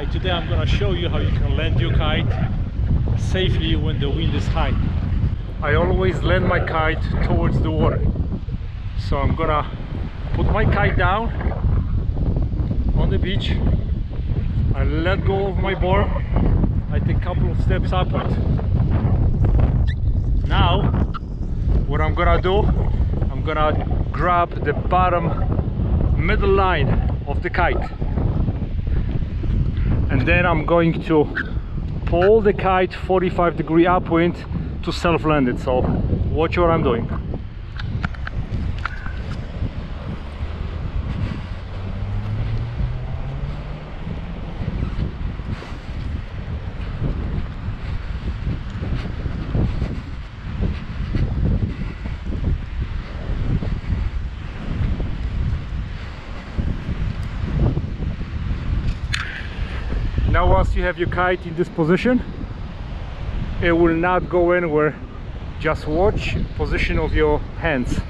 Hi, today I'm gonna show you how you can land your kite safely when the wind is high. I always land my kite towards the water. So I'm gonna put my kite down on the beach. I let go of my board. I take a couple of steps upward. Now, what I'm gonna do, I'm gonna grab the bottom middle line of the kite and then I'm going to pull the kite 45 degree upwind to self-land it. So watch what I'm doing now once you have your kite in this position it will not go anywhere. Just watch position of your hands